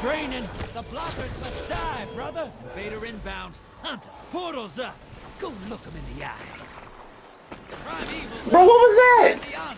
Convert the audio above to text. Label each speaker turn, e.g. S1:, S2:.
S1: Draining. The blockers must die, brother. Invader inbound. Hunter, portals up. Go look him in the eyes. Primeval.
S2: Bro, what was that?